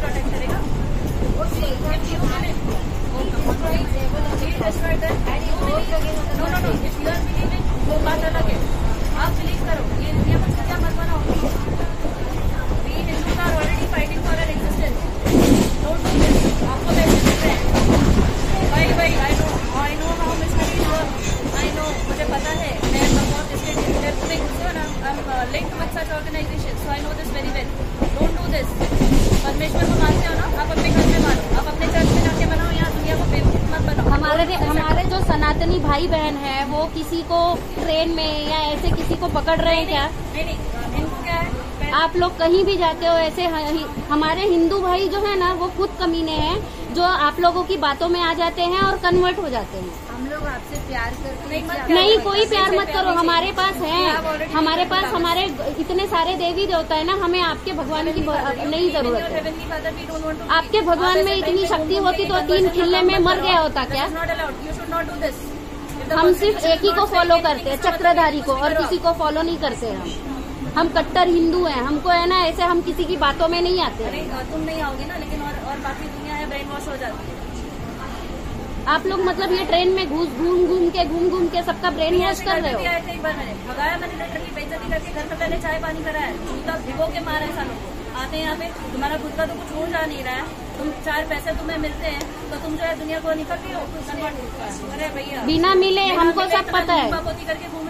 Protect करेगा। वो ये test writer no no no am linked with such organisation so I know this very well don't do this परमेश्वर को मानते हो ना? आप अपने घर में मानो। आप अपने चर्च में जाके बनाओ यहाँ दुनिया को बेवकूफ़ मत बनाओ। हमारे हमारे जो सनातनी भाई बहन है वो किसी को ट्रेन में या ऐसे किसी को पकड़ रहे हैं क्या? नहीं नहीं आप लोग कहीं भी जाते हो ऐसे हमारे हिंदू भाई जो है ना वो खुद कमीने हैं जो आप लोगों की बातों में आ जाते हैं और कन्वर्ट हो जाते हैं। हम लोग आपसे प्यार करते नहीं, हैं नहीं कोई प्यार मत करो हमारे पास है। हमारे पास हमारे इतने सारे देवी देवता है ना हमें आपके भगवान की नहीं ज़रूरत है। आपके भगवान में इतनी शक्ति होती तो तीन खिल्ले में मर गया होता क्या? हम सिर्फ़ एक ही को फॉलो करते हैं चक्रधारी को और किसी को फॉलो नहीं करते हम। हम कट्टर हिंदू हैं। हमको है ना ऐसे हम किसी की बातों में नहीं आते। अरे तुम नहीं आओगे ना लेकिन और और बाकी दुनिया है ब्रेन वॉश हो जाती है। आप लोग मतलब ये ट्रेन में घूस घूम घूम के घूम घूम के सबका ब्रेन वॉश कर रहे हो। एक बार मैंने। भगाया मैंने लिटरली बेइज्जती करके घर पहले चाय पानी कराया जूता भिगो के मारा है सालों। को आते हैं यहाँ पे तुम्हारा खुद का तो कुछ हो जा नहीं रहा है। तुम चार पैसे तुम्हें मिलते हैं तो तुम जो है दुनिया को निकल रही हो। अरे भैया बिना मिले हमको सब पता है। करके घूम हो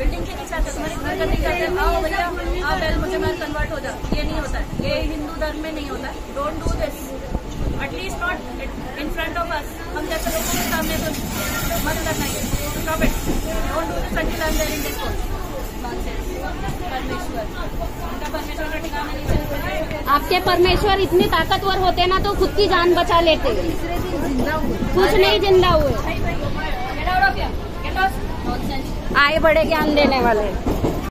बिल्डिंग के नीचे आते तुम्हारे घर का नहीं करते आओ भैया आओ पहले मुझे मैं कन्वर्ट हो जा ये नहीं होता है। ये हिंदू धर्म में नहीं होता है। Don't do this at least not in front of us हम जैसे लोगों के सामने तो मत करना ये। Stop it don't do this until I am there in this आपके परमेश्वर इतने ताकतवर होते ना तो खुद की जान बचा लेते तीसरे दिन ज़िंदा हुए। कुछ नहीं ज़िंदा हुए। भाई बड़े ज्ञान देने वाले